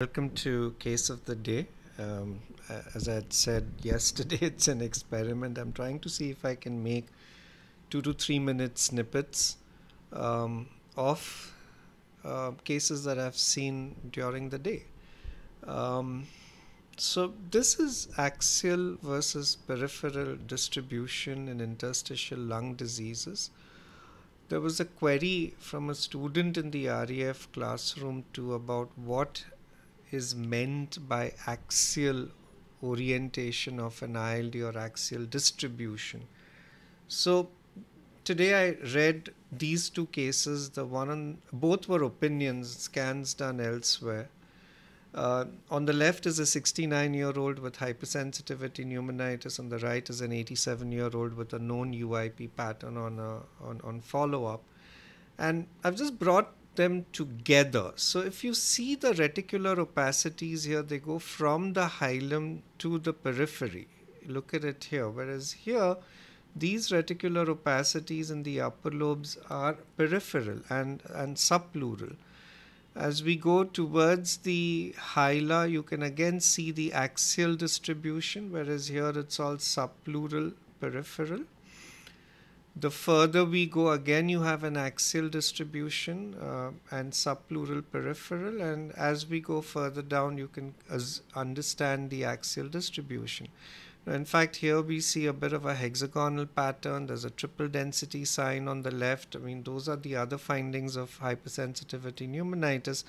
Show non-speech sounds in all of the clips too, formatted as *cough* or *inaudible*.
Welcome to Case of the Day. Um, as I had said *laughs* yesterday, it's an experiment. I'm trying to see if I can make two to three minute snippets um, of uh, cases that I've seen during the day. Um, so, this is axial versus peripheral distribution in interstitial lung diseases. There was a query from a student in the RAF classroom to about what is meant by axial orientation of an ILD or axial distribution. So today I read these two cases. The one on both were opinions, scans done elsewhere. Uh, on the left is a 69 year old with hypersensitivity pneumonitis. On the right is an 87 year old with a known UIP pattern on, on, on follow up. And I've just brought them together. So if you see the reticular opacities here, they go from the hilum to the periphery. Look at it here. Whereas here, these reticular opacities in the upper lobes are peripheral and, and subpleural. As we go towards the hila, you can again see the axial distribution, whereas here it's all subpleural peripheral. The further we go, again, you have an axial distribution uh, and subpleural peripheral. And as we go further down, you can understand the axial distribution. In fact, here we see a bit of a hexagonal pattern. There's a triple density sign on the left. I mean, those are the other findings of hypersensitivity pneumonitis.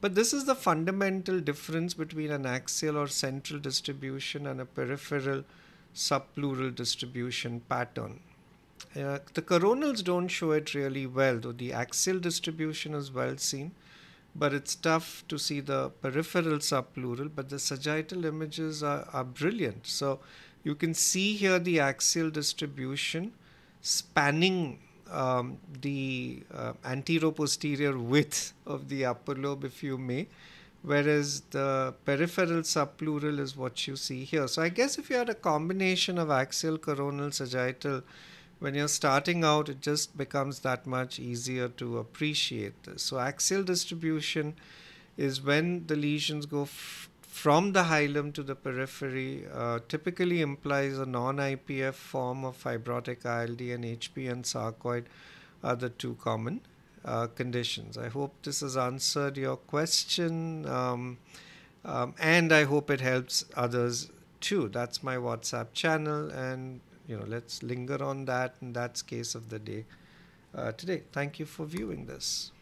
But this is the fundamental difference between an axial or central distribution and a peripheral subpleural distribution pattern. The coronals don't show it really well, though the axial distribution is well seen, but it's tough to see the peripheral subpleural, but the sagittal images are, are brilliant. So you can see here the axial distribution spanning um, the uh, antero-posterior width of the upper lobe, if you may, whereas the peripheral subpleural is what you see here. So I guess if you had a combination of axial, coronal, sagittal, when you're starting out, it just becomes that much easier to appreciate this. So, axial distribution is when the lesions go f- from the hilum to the periphery, uh, typically implies a non IPF form of fibrotic ILD, and HP and sarcoid are the two common uh, conditions. I hope this has answered your question, um, um, and I hope it helps others too. That's my WhatsApp channel, and you know let's linger on that and that's case of the day. Uh, today thank you for viewing this